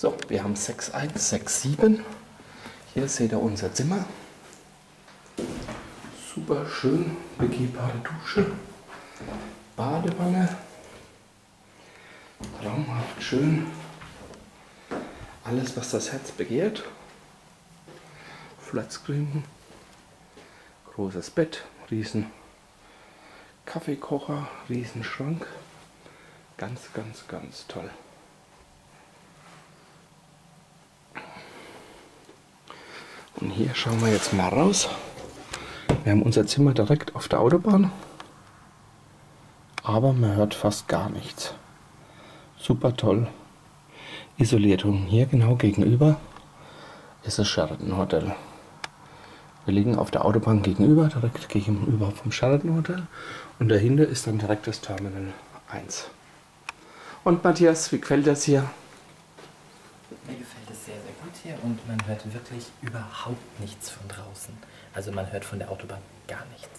So, wir haben 6167. Hier seht ihr unser Zimmer. Super schön begehbare Dusche, Badewanne, traumhaft schön. Alles, was das Herz begehrt. Flatscreen, großes Bett, riesen Kaffeekocher, riesen Schrank. Ganz, ganz, ganz toll. Und hier schauen wir jetzt mal raus. Wir haben unser Zimmer direkt auf der Autobahn, aber man hört fast gar nichts. Super toll isoliert. Und hier genau gegenüber ist das Sheraton Hotel. Wir liegen auf der Autobahn gegenüber, direkt gegenüber vom Sheraton Hotel. Und dahinter ist dann direkt das Terminal 1. Und Matthias, wie gefällt das hier? Gefällt es sehr, sehr gut hier und man hört wirklich überhaupt nichts von draußen. Also man hört von der Autobahn gar nichts.